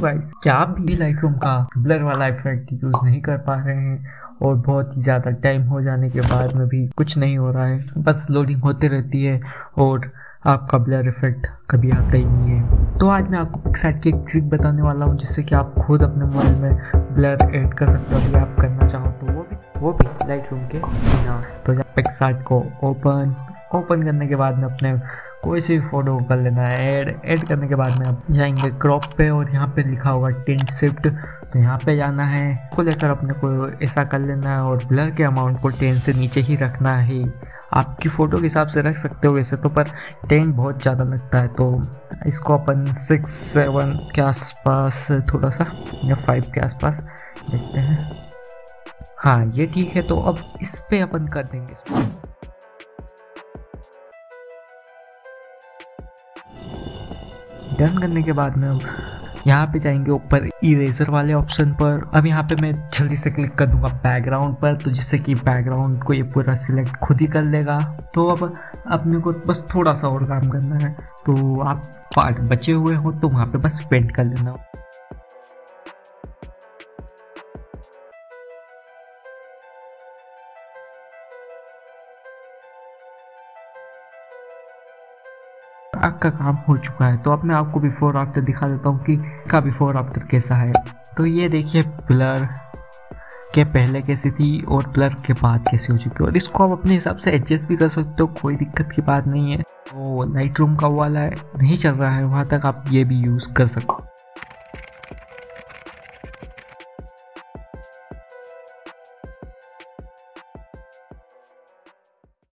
Guys क्या आप भी लाइट रूम का ब्लर वाला इफ़ेक्ट यूज़ नहीं कर पा रहे हैं और बहुत ही ज़्यादा टाइम हो जाने के बाद में भी कुछ नहीं हो रहा है। बस लोडिंग होती रहती है और आपका ब्लर इफ़ेक्ट कभी आता ही नहीं है। तो आज मैं आपको पिक्साइट की एक ट्रिक बताने वाला हूँ जिससे कि आप खुद अपने मोबाइल में ब्लर ऐड कर सकते हो। अगर आप करना चाहो तो वो भी वो भी लाइट रूम के बिना। तो पिक्साइट को ओपन ओपन करने के बाद में अपने कोई सी फ़ोटो कर लेना है। ऐड ऐड करने के बाद में आप जाएँगे क्रॉप पे और यहाँ पे लिखा होगा टेंट शिफ्ट तो यहाँ पे जाना है। को लेकर अपने को ऐसा कर लेना है और ब्लर के अमाउंट को टेन से नीचे ही रखना है। आपकी फ़ोटो के हिसाब से रख सकते हो वैसे तो पर टेन बहुत ज़्यादा लगता है। तो इसको अपन सिक्स सेवन के आसपास थोड़ा सा, या फाइव के आसपास देखते हैं। हाँ ये ठीक है। तो अब इस पर अपन कर देंगे डन करने के बाद में यहाँ पे जाएँगे ऊपर इरेजर वाले ऑप्शन पर। अब यहाँ पे मैं जल्दी से क्लिक कर दूँगा बैकग्राउंड पर तो जिससे कि बैकग्राउंड को ये पूरा सिलेक्ट खुद ही कर लेगा। तो अब अपने को बस थोड़ा सा और काम करना है। तो आप पार्ट बचे हुए हो तो वहाँ पे बस पेंट कर लेना। आपका काम हो चुका है। तो अब मैं आपको बिफोर आफ्टर दिखा देता हूँ कि का बिफोर आफ्टर कैसा है। तो ये देखिए ब्लर के पहले कैसी थी और ब्लर के बाद कैसी हो चुकी है। और इसको आप अपने हिसाब से एडजस्ट भी कर सकते हो, कोई दिक्कत की बात नहीं है। तो लाइट रूम का वाला नहीं चल रहा है, वहाँ तक आप ये भी यूज़ कर सकते हो।